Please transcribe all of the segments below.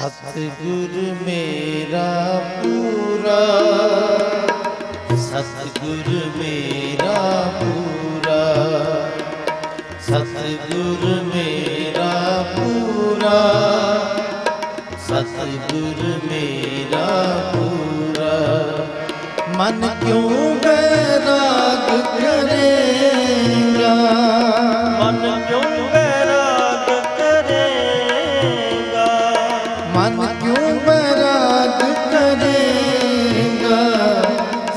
ਸਤਿਗੁਰ ਮੇਰਾ ਪੂਰਾ, ਸਤਿਗੁਰ ਮੇਰਾ ਪੂਰਾ, ਸਤਿਗੁਰ ਮੇਰਾ ਪੂਰਾ, ਸਤਿਗੁਰ ਮੇਰਾ ਪੂਰਾ। ਮਨ ਕਿਉਂ ਬੈਰਾਗ ਕਿਉਂ ਕਰੇਗਾ।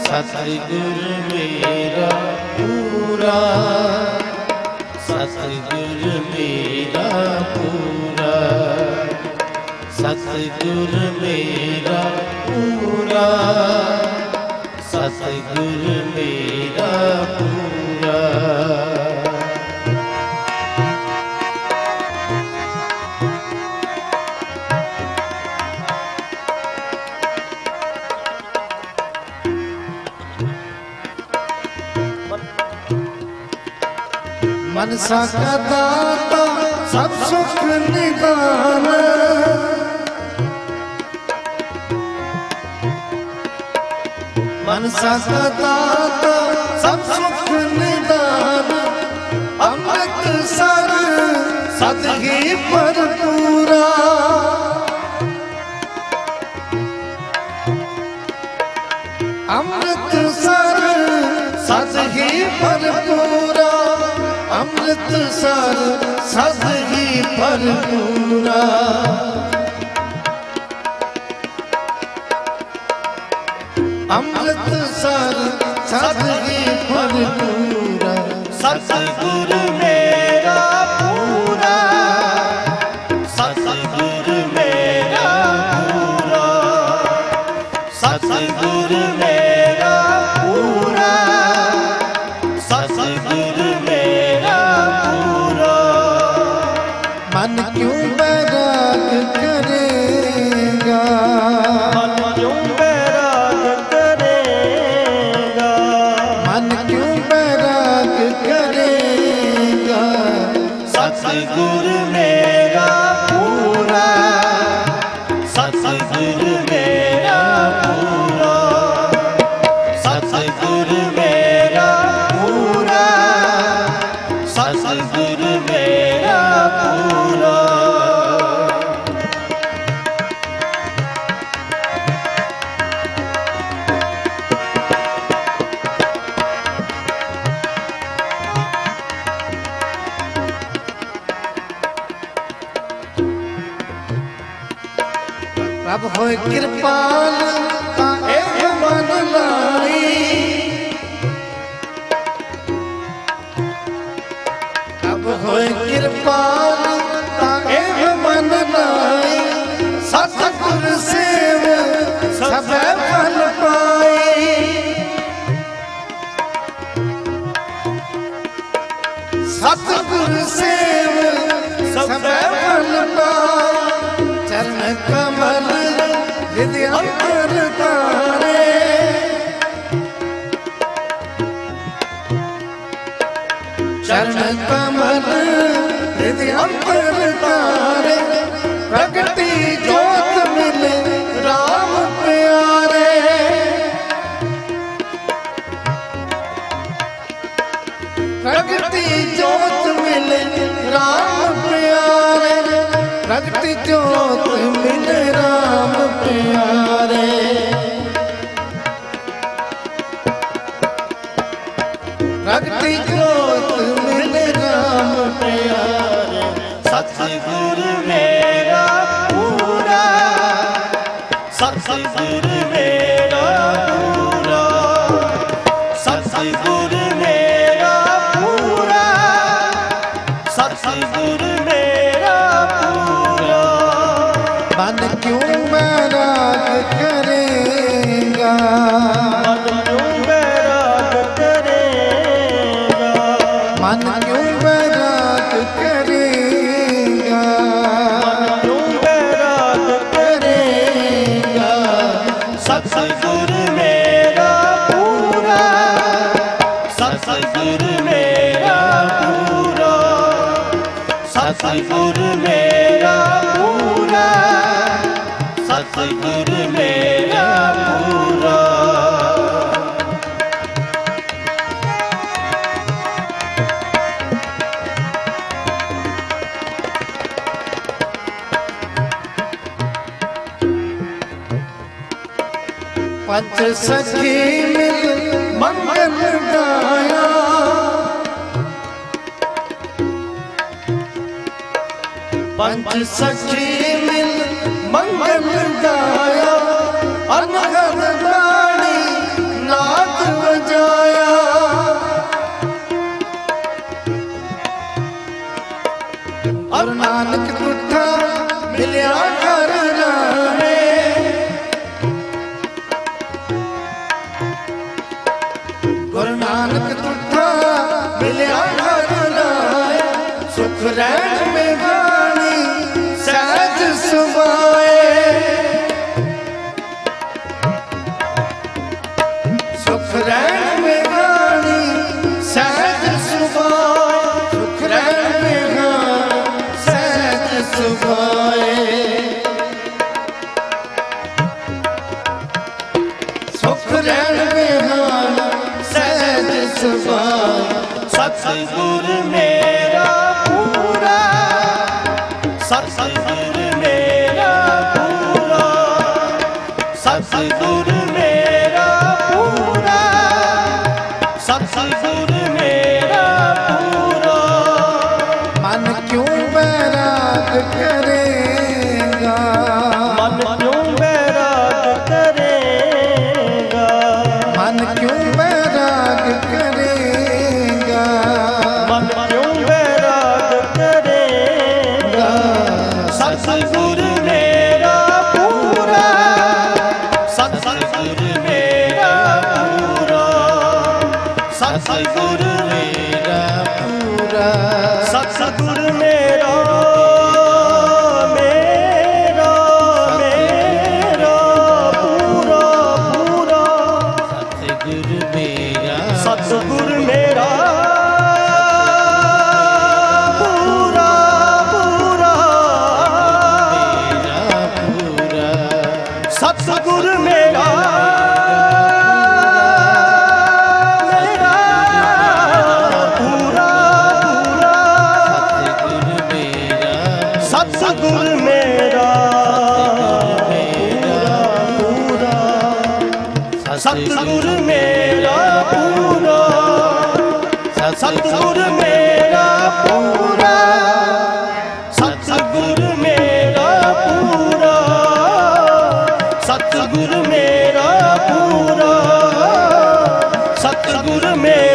ਸਤਿਗੁਰ ਮੇਰਾ ਪੂਰਾ। ਸਤਿਗੁਰ ਮੇਰਾ ਪੂਰਾ। ਸਤਿਗੁਰ ਮੇਰਾ ਮਨਸਾ ਕਾ ਦਾਤਾ ਸਭ ਸੁਖ ਨਿਦਾਨ ਮਨਸਾ ਕਾ ਦਾਤਾ ਸਭ ਸੁਖ ਨਿਦਾਨ ਅੰਮ੍ਰਿਤ ਸਰ ਸਤ ਹੀ ਭਰਪੂਰਾ। ਅੰਮ੍ਰਿਤ ਸਰ ਸਤ ਹੀ ਭਰਪੂਰਾ। ਅੰਮ੍ਰਿਤ ਸਰ ਸਤ ਹੀ ਭਰਪੂਰਾ। ਅੰਮ੍ਰਿਤ ਸਰ ਸਤ ਹੀ ਭਰਪੂਰਾ। ਸਤਿਗੁਰ ਮਨ ਕਿਉਂ ਪ੍ਰਭ ਹੋਏ ਕਿਰਪਾਲ, ਤਾਂ ਇਹ ਮਨ ਲਾਈ ਪ੍ਰਭ ਹੋਏ ਕਿਰਪਾਲ, ਤਾਂ ਇਹ ਮਨ ਲਾਈ ਸਤਿਗੁਰ ਸੇਵ, ਸਭੈ ਫਲ ਪਾਈ। ਸਤਿਗੁਰ ਸੇਵ ਰਗਤੀ ਜੋਤ ਮਿਲੇ RAM ਪਿਆਰੇ। ਪ੍ਰਗਟੀ ਜੋਤ ਮਿਲੇ RAM ਪਿਆਰੇ। ਰਗਤੀ ਜੋਤ ਮਿਲੇ RAM ਪਿਆਰੇ। ਸਤਿਗੁਰ ਮੇਰਾ ਪੂਰਾ। ਸਤਿਗੁਰ ਸਤਿਗੁਰ ਮੇਰਾ ਪੂਰਾ। ਸਤਿਗੁਰ ਮੇਰਾ ਪੰਜ ਸਖੀ ਮਿਲ ਮੰਗਲ ਗਾਇਆ। ਪੰਜ ਸਖੀ ਮਿਲ ਮੰਗਲ ਸੁਖ ਰਹਿਣ ਮੇ ਬਾਣੀ ਸਹਿਜ ਸੁਭਾਏ। ਸੁਖ ਰਹਿਣ ਮੇ ਬਾਣੀ ਸਹਿਜ ਸੁਭਾਏ। ਸੁਖ ਰਹਿਣ ਮੇ ਬਾਣੀ ਸਹਿਜ ਸੁਭਾਏ। ਸੁਖ ਰਹਿਣ ਬਿਹਾਨ ਸਹਿਜ ਸੁਭਾਏ। ਸਤਿਗੁਰ ਸਤਿਗੁਰ ਸਤਿਗੁਰ ਮੇਰਾ ਪੂਰਾ ਸਤਿਗੁਰ ਮੇਰਾ ਪੂਰਾ ਸਤਿਗੁਰ ਮੇਰਾ ਪੂਰਾ ਸਤਿਗੁਰ ਮੇਰਾ ਪੂਰਾ ਸਤਿਗੁਰ ਮੇਰਾ